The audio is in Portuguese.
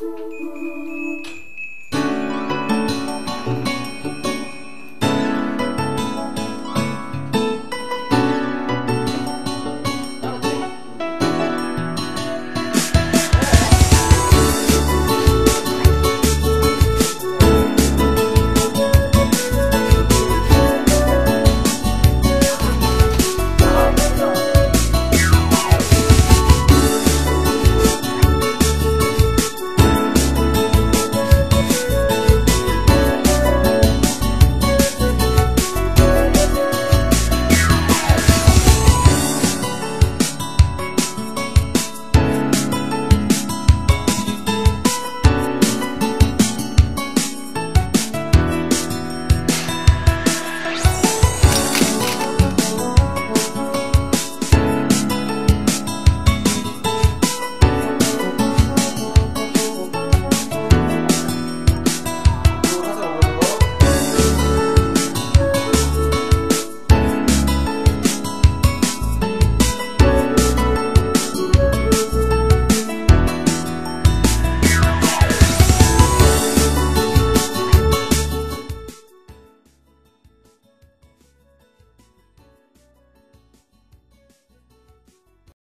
Música